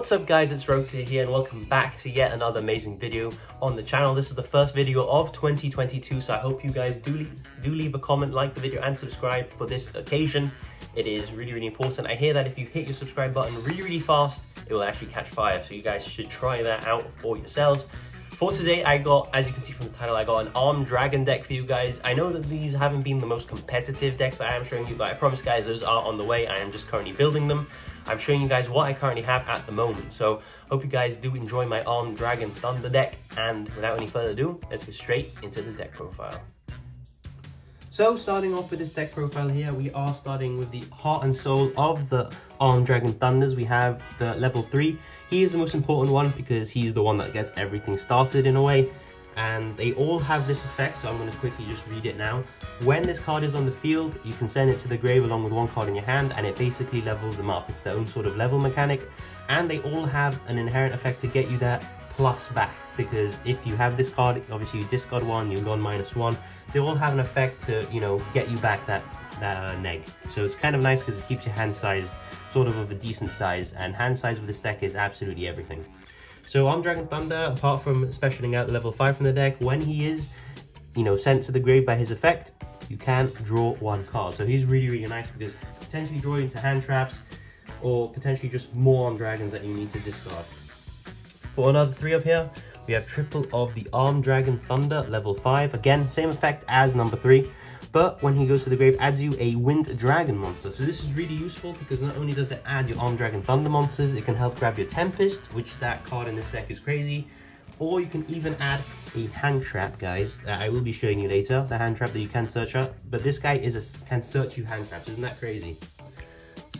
What's up guys, it's Rote here and welcome back to yet another amazing video on the channel. This is the first video of 2022, so I hope you guys do leave, do leave a comment, like the video and subscribe for this occasion. It is really, really important. I hear that if you hit your subscribe button really, really fast, it will actually catch fire. So you guys should try that out for yourselves. For today, I got, as you can see from the title, I got an Armed Dragon deck for you guys. I know that these haven't been the most competitive decks I am showing you, but I promise guys, those are on the way. I am just currently building them. I'm showing you guys what I currently have at the moment. So hope you guys do enjoy my Armed Dragon Thunder deck. And without any further ado, let's get straight into the deck profile. So starting off with this deck profile here, we are starting with the heart and soul of the Armed Dragon Thunders. We have the level 3. He is the most important one because he's the one that gets everything started in a way. And they all have this effect, so I'm going to quickly just read it now. When this card is on the field, you can send it to the grave along with one card in your hand, and it basically levels them up. It's their own sort of level mechanic, and they all have an inherent effect to get you that plus back because if you have this card obviously you discard one you've gone minus one they all have an effect to you know get you back that that uh, neg. So it's kind of nice because it keeps your hand size sort of of a decent size and hand size with this deck is absolutely everything. So Armed Dragon Thunder apart from specialing out level 5 from the deck when he is you know sent to the grave by his effect you can draw one card. So he's really really nice because potentially draw you into hand traps or potentially just more on dragons that you need to discard for another three up here, we have triple of the Armed Dragon Thunder, level 5. Again, same effect as number 3, but when he goes to the grave, adds you a Wind Dragon monster. So this is really useful because not only does it add your Armed Dragon Thunder monsters, it can help grab your Tempest, which that card in this deck is crazy. Or you can even add a hand trap, guys, that I will be showing you later, the hand trap that you can search up. But this guy is a, can search you hand traps, isn't that crazy?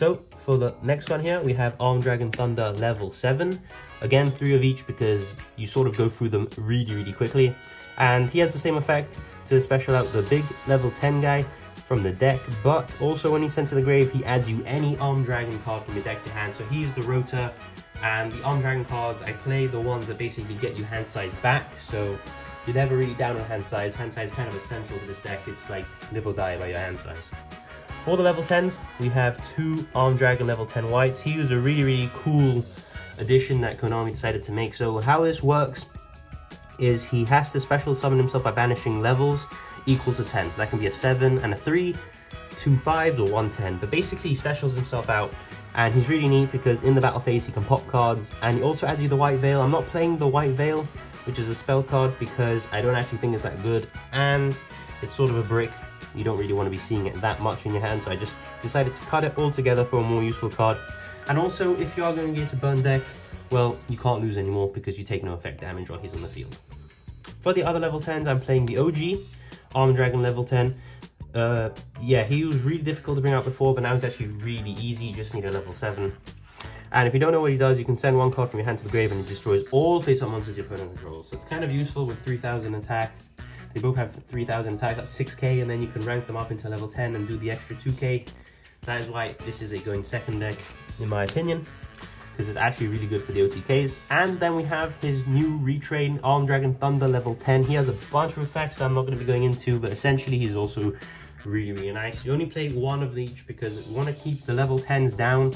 So for the next one here, we have Arm Dragon Thunder level 7. Again, three of each because you sort of go through them really, really quickly. And he has the same effect to special out the big level 10 guy from the deck, but also when he's sent to the grave, he adds you any Arm Dragon card from your deck to hand. So he is the Rota, and the Arm Dragon cards, I play the ones that basically get you hand size back, so you're never really down on hand size. Hand size is kind of essential to this deck. It's like live or die by your hand size. For the level 10s, we have two Armed Dragon level 10 whites. He was a really, really cool addition that Konami decided to make. So how this works is he has to special summon himself by banishing levels equal to 10. So that can be a 7 and a 3, two 5s or one 10. But basically he specials himself out and he's really neat because in the battle phase he can pop cards and he also adds you the White Veil. I'm not playing the White Veil, which is a spell card because I don't actually think it's that good and it's sort of a brick. You don't really want to be seeing it that much in your hand, so I just decided to cut it all together for a more useful card. And also, if you are going to get a burn deck, well, you can't lose anymore because you take no effect damage while he's on the field. For the other level 10s, I'm playing the OG, Armed Dragon level 10. Uh, yeah, he was really difficult to bring out before, but now he's actually really easy. You just need a level 7. And if you don't know what he does, you can send one card from your hand to the grave and it destroys all face-up monsters your opponent controls. So it's kind of useful with 3000 attack. They both have 3000 attack, that's 6k, and then you can rank them up into level 10 and do the extra 2k. That is why this is a going second deck in my opinion, because it's actually really good for the OTKs. And then we have his new retrain Arm Dragon Thunder level 10. He has a bunch of effects I'm not going to be going into, but essentially he's also really, really nice. You only play one of each because we want to keep the level 10s down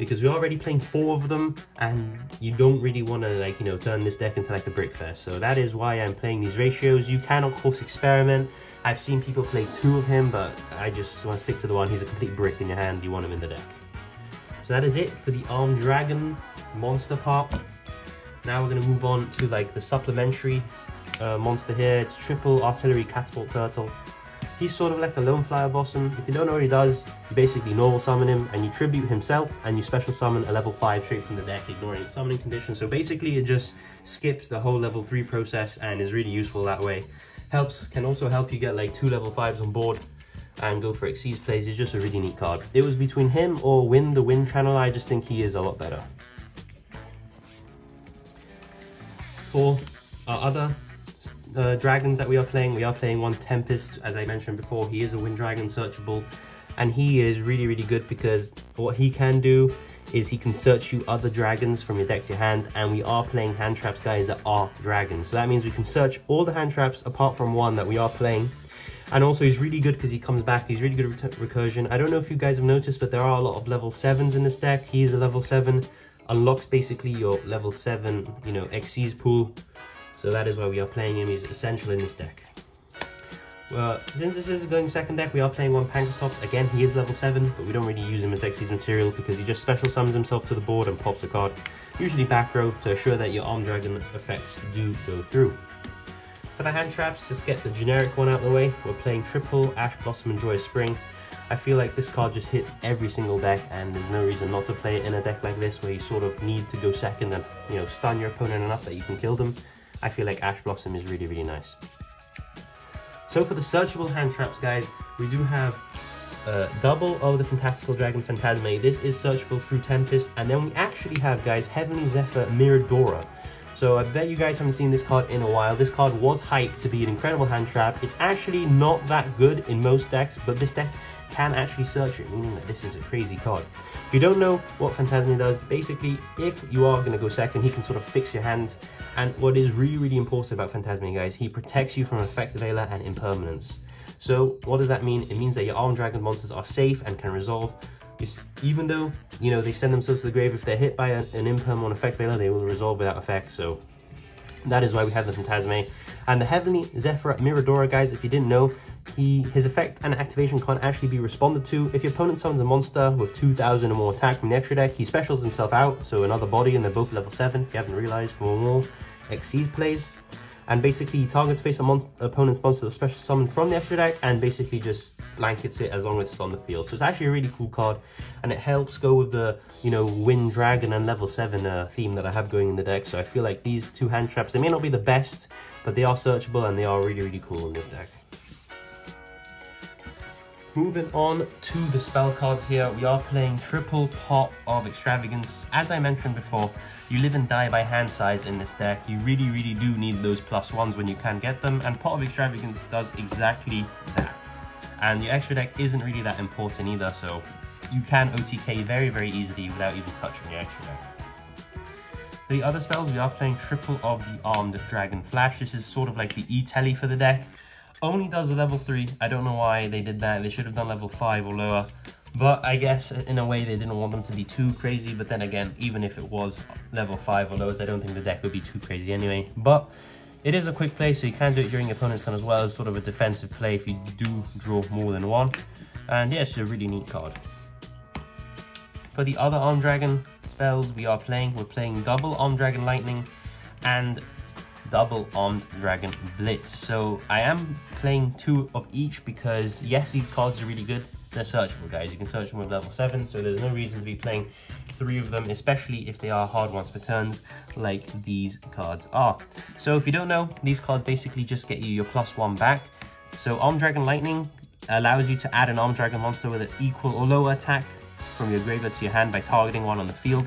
because we're already playing four of them and you don't really want to like you know turn this deck into like a brick fest so that is why i'm playing these ratios you can of course experiment i've seen people play two of him but i just want to stick to the one he's a complete brick in your hand you want him in the deck so that is it for the Armed Dragon monster part. Now we're going to move on to like the supplementary uh, monster here. It's triple artillery catapult turtle. He's sort of like a Lonefire Blossom. If you don't know what he does, you basically normal summon him and you tribute himself and you special summon a level 5 straight from the deck, ignoring its summoning condition. So basically it just skips the whole level 3 process and is really useful that way. Helps, can also help you get like two level 5s on board and go for Xyz plays is just a really neat card. It was between him or Win the Wind channel, I just think he is a lot better. For our other uh, dragons that we are playing, we are playing one Tempest, as I mentioned before, he is a Wind Dragon searchable, and he is really, really good because what he can do is he can search you other dragons from your deck to hand, and we are playing hand traps, guys, that are dragons. So that means we can search all the hand traps apart from one that we are playing, and also he's really good because he comes back. He's really good at recursion. I don't know if you guys have noticed, but there are a lot of level 7s in this deck. He's a level 7 unlocks basically your level 7, you know, Xyz pool. So that is why we are playing him, he's essential in this deck. Well, since this is going second deck, we are playing one Pankratops. Again, he is level 7, but we don't really use him as Xyz material because he just special summons himself to the board and pops a card, usually back row, to assure that your Arm Dragon effects do go through. For the hand traps, just get the generic one out of the way. We're playing triple Ash Blossom and Joyous Spring. I feel like this card just hits every single deck and there's no reason not to play it in a deck like this where you sort of need to go second and you know stun your opponent enough that you can kill them. I feel like Ash Blossom is really, really nice. So for the searchable hand traps, guys, we do have uh, double of the Fantastical Dragon Phantazmay. This is searchable through Tempest. And then we actually have, guys, Heavenly Zephyr Miradora. So I bet you guys haven't seen this card in a while. This card was hyped to be an incredible hand trap. It's actually not that good in most decks, but this deck can actually search it, meaning that this is a crazy card. If you don't know what Phantazmay does, basically, if you are going to go second, he can sort of fix your hand. And what is really, really important about Phantazmay, guys, he protects you from Effect Veiler and Impermanence. So what does that mean? It means that your Armed Dragon monsters are safe and can resolve. Even though, you know, they send themselves to the grave, if they're hit by an, an Imperm on Effect Veiler, they will resolve without effect. So that is why we have the Phantazmay. And the Heavenly Zephyr Miradora, guys, if you didn't know, he, his effect and activation can't actually be responded to. If your opponent summons a monster with 2000 or more attack from the extra deck, he specials himself out, so another body, and they're both level 7, if you haven't realized, for more Xyz plays. And basically, he targets face a monster, opponent's monster of special summon from the extra deck, and basically just blankets it as long as it's on the field. So it's actually a really cool card, and it helps go with the, you know, Wind Dragon and level 7 uh, theme that I have going in the deck. So I feel like these two hand traps, they may not be the best, but they are searchable, and they are really, really cool in this deck. Moving on to the spell cards here, we are playing triple pot of extravagance. As I mentioned before, you live and die by hand size in this deck. You really, really do need those plus ones when you can get them, and pot of extravagance does exactly that. And your extra deck isn't really that important either, so you can OTK very, very easily without even touching your extra deck. The other spells, we are playing triple of the Armed Dragon Flash. This is sort of like the E-Telly for the deck only does a level 3. I don't know why they did that. They should have done level 5 or lower. But I guess in a way they didn't want them to be too crazy. But then again, even if it was level 5 or lower, I don't think the deck would be too crazy anyway. But it is a quick play, so you can do it during your opponent's turn as well as sort of a defensive play if you do draw more than one. And yeah, it's a really neat card. For the other Armed Dragon spells we are playing, we're playing double Armed Dragon Lightning and double armed dragon blitz so i am playing two of each because yes these cards are really good. They're searchable guys. You can search them with level 7 so there's no reason to be playing three of them especially if they are hard ones per turns like these cards are. So if you don't know these cards basically just get you your plus one back. So armed dragon lightning allows you to add an armed dragon monster with an equal or lower attack from your graveyard to your hand by targeting one on the field.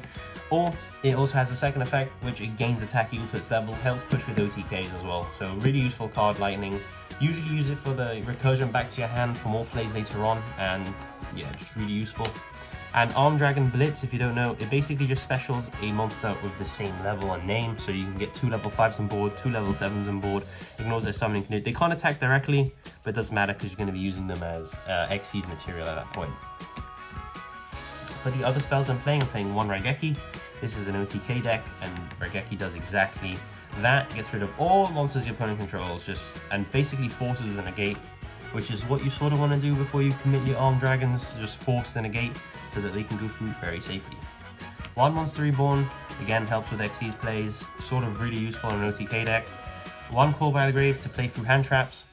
Or it also has a second effect, which it gains attack equal to its level, helps push with OTKs as well. So really useful card, Lightning. Usually use it for the recursion back to your hand for more plays later on, and yeah, just really useful. And Armed Dragon Blitz, if you don't know, it basically just specials a monster with the same level and name, so you can get two level 5s on board, two level 7s on board, ignores their summoning can do. They can't attack directly, but it doesn't matter because you're going to be using them as uh, Xyz material at that point. For the other spells I'm playing, I'm playing one Raigeki, this is an OTK deck, and Raigeki does exactly that. Gets rid of all monsters your opponent controls, just and basically forces the negate, which is what you sort of want to do before you commit your armed dragons, just force the negate so that they can go through very safely. One Monster Reborn, again helps with Xyz plays, sort of really useful in an OTK deck. One Call by the Grave to play through hand traps,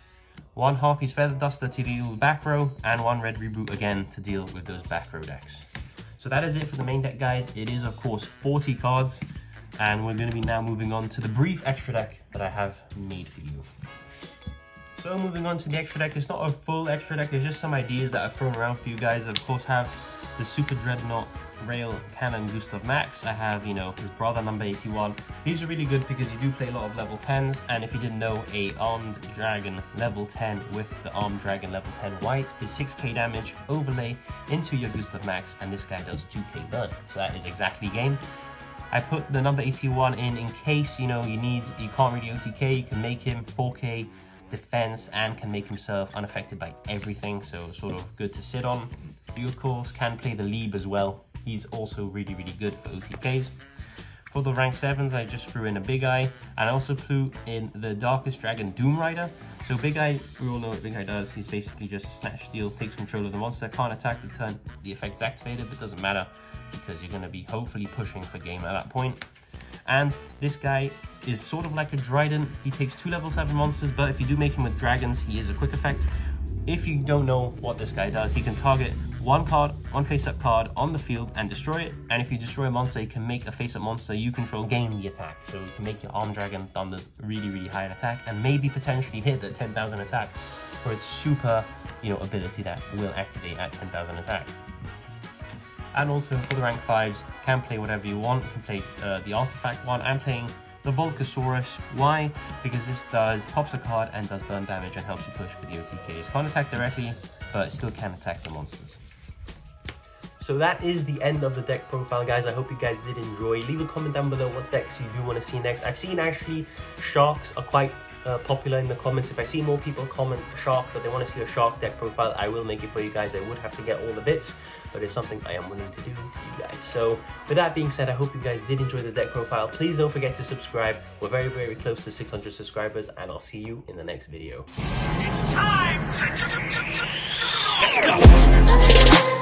one Harpy's Feather Duster to deal with back row, and one Red Reboot again to deal with those back row decks. So that is it for the main deck, guys. It is, of course, 40 cards. And we're going to be now moving on to the brief extra deck that I have made for you. So moving on to the extra deck, it's not a full extra deck, there's just some ideas that I've thrown around for you guys. I, of course, have the Super Dreadnought Rail Cannon Gustav Max. I have, you know, his brother number 81. These are really good because you do play a lot of level 10s, and if you didn't know, a Armed Dragon level 10 with the Armed Dragon level 10 white is 6k damage overlay into your Gustav Max, and this guy does 2k burn. So that is exactly game. I put the number 81 in in case, you know, you need, you can't really OTK, you can make him 4k defense and can make himself unaffected by everything, so sort of good to sit on. You, of course, can play the Leeb as well, he's also really, really good for OTKs. For the rank 7s, I just threw in a Big Eye, and I also threw in the Darkest Dragon Doom Rider. So Big Eye, we all know what Big Eye does. He's basically just a snatch steal, takes control of the monster, can't attack the turn the effect's activated, but doesn't matter because you're going to be hopefully pushing for game at that point. And this guy is sort of like a Dryden. He takes two level 7 monsters, but if you do make him with dragons, he is a quick effect. If you don't know what this guy does, he can target one card, one face-up card on the field and destroy it. And if you destroy a monster, you can make a face-up monster you control gain the attack. So you can make your Arm Dragon Thunders really, really high in attack and maybe potentially hit the 10,000 attack for its super, you know, ability that will activate at 10,000 attack. And also for the rank 5s, can play whatever you want. You can play uh, the artifact one. I'm playing the Volcasaurus. Why? Because this does pops a card and does burn damage and helps you push for the OTKs. Can't attack directly, but it still can attack the monsters. So that is the end of the deck profile, guys. I hope you guys did enjoy. Leave a comment down below what decks you do want to see next. I've seen actually sharks are quite uh, popular in the comments. If I see more people comment sharks that they want to see a shark deck profile, I will make it for you guys. I would have to get all the bits, but it's something I am willing to do for you guys. So with that being said, I hope you guys did enjoy the deck profile. Please don't forget to subscribe. We're very, very close to 600 subscribers, and I'll see you in the next video. It's time! Let's go!